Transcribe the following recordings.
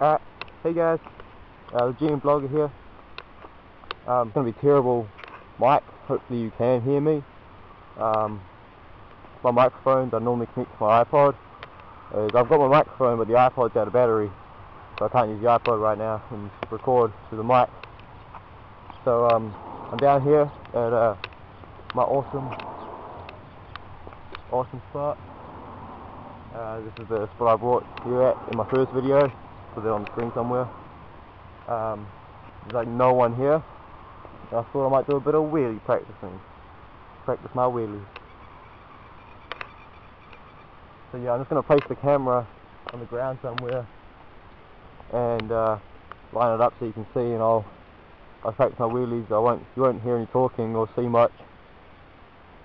Alright, hey guys, uh, the GM Blogger here. Um, it's going to be terrible mic, hopefully you can hear me. Um, my microphone I normally connect to my iPod. Is I've got my microphone but the iPod's out of battery, so I can't use the iPod right now and record through the mic. So um, I'm down here at uh, my awesome, awesome spot. Uh, this is the spot I brought you at in my first video put it on the screen somewhere. Um, there's like no one here. I thought I might do a bit of wheelie practicing. Practice my wheelies. So yeah, I'm just going to place the camera on the ground somewhere and uh, line it up so you can see and I'll, I'll practice my wheelies. I won't, you won't hear any talking or see much.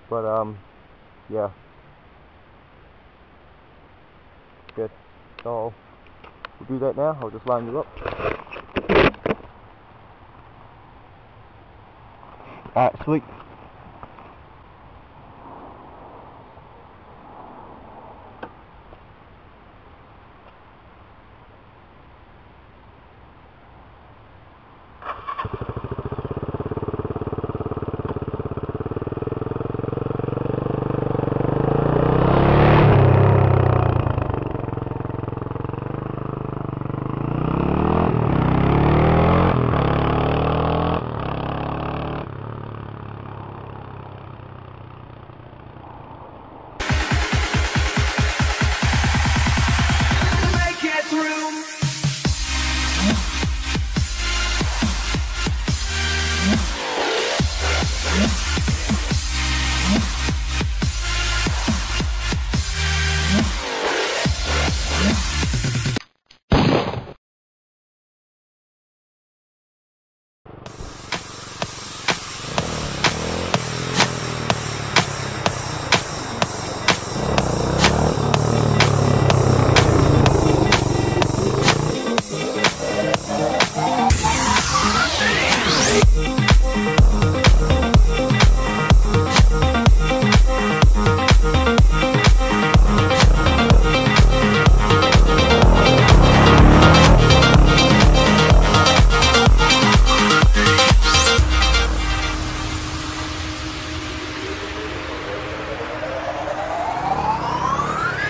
But um, yeah. Good. So We'll do that now. I'll just line you up. Alright, sweet.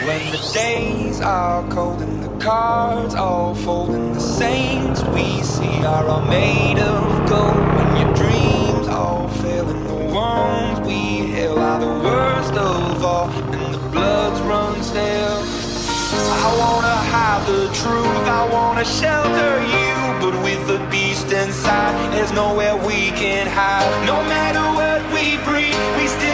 When the days are cold and the cards all fold and the saints we see are all made of gold. When your dreams all fail and the wounds we hail are the worst of all and the bloods run stale I wanna hide the truth, I wanna shelter you But with the beast inside, there's nowhere we can hide. No matter what we breed, we still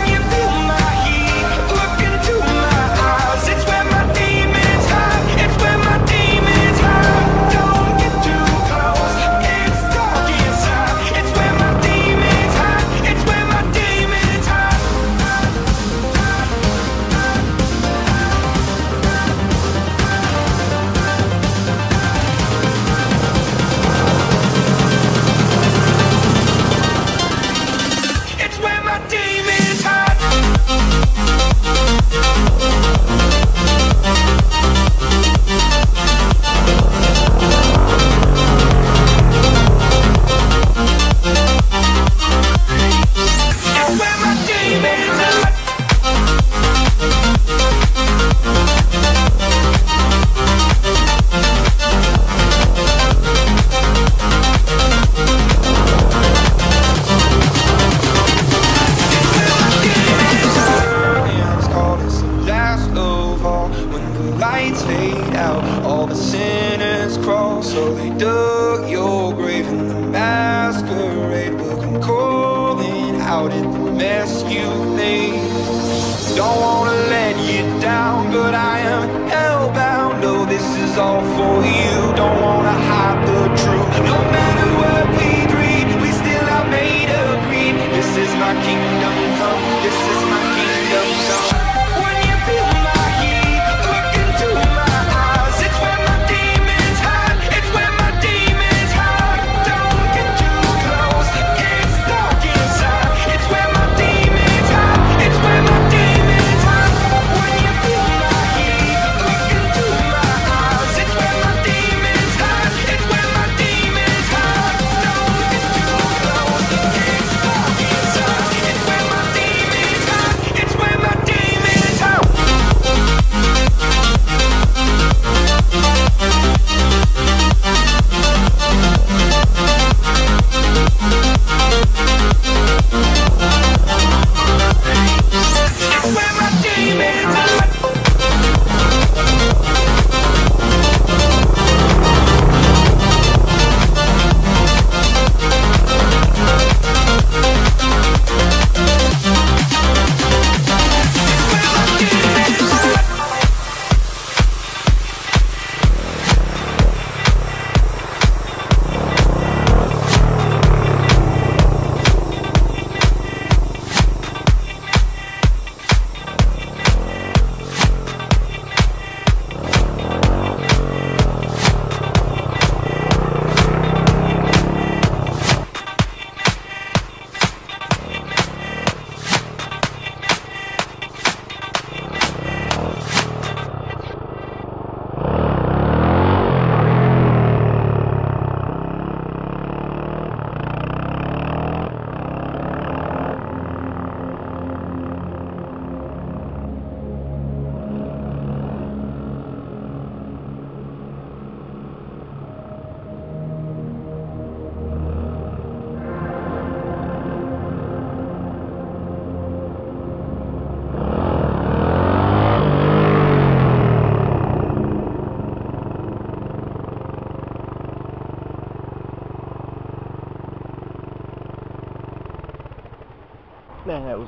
the lights fade out All the sinners crawl. So they dug your grave And the masquerade will come calling out At the mess you made. Don't wanna let you down But I am hellbound. Oh, this is all for you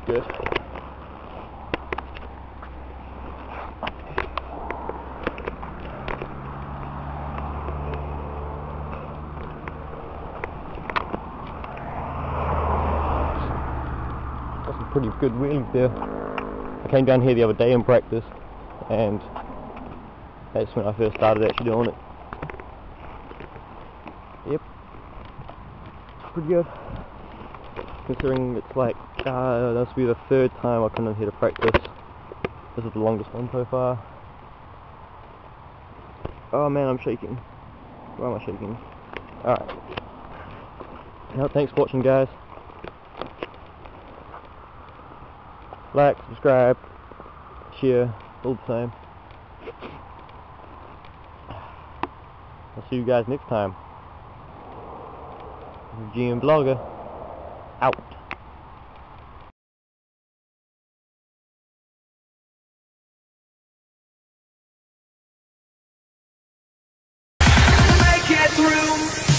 good. Some pretty good wheelies there. I came down here the other day in practice and that's when I first started actually doing it. Yep. Pretty good. Considering it's like, uh, this will be the third time I come in here to practice. This is the longest one so far. Oh man, I'm shaking. Why am I shaking? Alright. Well, thanks for watching guys. Like, subscribe, share, all the same. I'll see you guys next time. GM Blogger, out. Make it through.